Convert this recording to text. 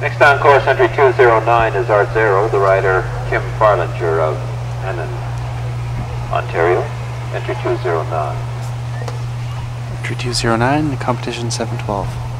Next on course, entry 209 is Arts Aero, the rider Kim Farlinger of Annan, Ontario. Entry 209. Entry 209, The competition 712.